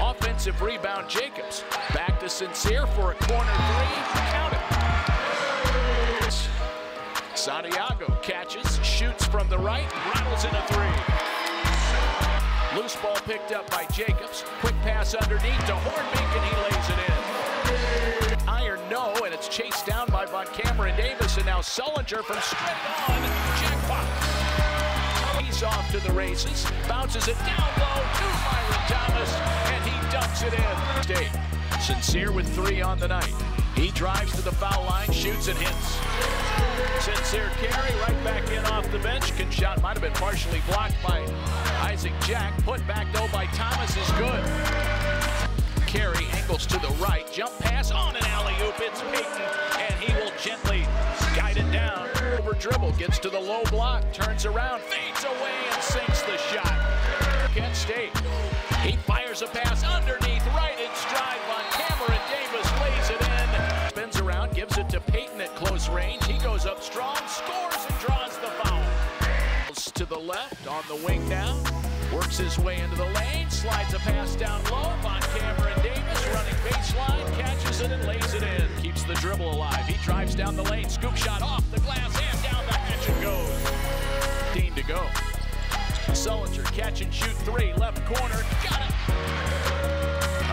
Offensive rebound, Jacobs. Back to Sincere for a corner three. Count it. Santiago catches, shoots from the right, rattles in a three. Loose ball picked up by Jacobs. Quick pass underneath to Hornbeak, and he lays it in. Iron no, and it's chased down by VonCameron Davis, and now Sullinger from straight on. Jackpot. He's off to the races, bounces it down low to Miryne Thomas, and he dunks it in. State. Sincere with three on the night. He drives to the foul line, shoots and hits. Sincere carry right back in off the bench. Can shot might have been partially blocked by Isaac Jack. Put back though by Thomas is good. Carry angles to the right. Jump pass Over dribble, gets to the low block, turns around, fades away, and sinks the shot. Kent State. He fires a pass underneath, right in stride. VonCameron Davis lays it in. Spins around, gives it to Payton at close range. He goes up strong, scores, and draws the foul. To the left, on the wing now. Works his way into the lane, slides a pass down low. VonCameron Davis running baseline, catches it and lays it in. Keeps the dribble alive. He drives down the lane, scoop shot off the glass Sullinger catch and shoot three, left corner, got it.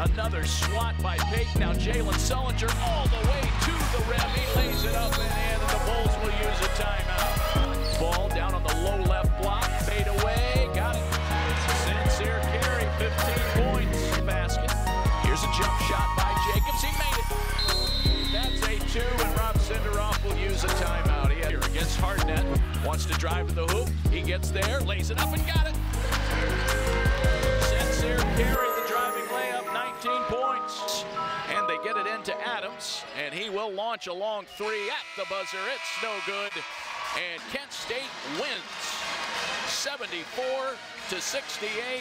Another swat by Payton. Now Jalen Sullinger all the way to the rim. He lays it up and in, and the Bulls will use a timeout. Ball down on the low left block, fade away, got it. Sincere carry, 15 points. Basket. Here's a jump shot by Jacobs. He made it. That's a two, and Rob Senderoff will use a timeout. Wants to drive to the hoop. He gets there, lays it up, and got it. Sincere carry the driving layup, 19 points. And they get it into Adams, and he will launch a long three at the buzzer. It's no good. And Kent State wins 74 to 68.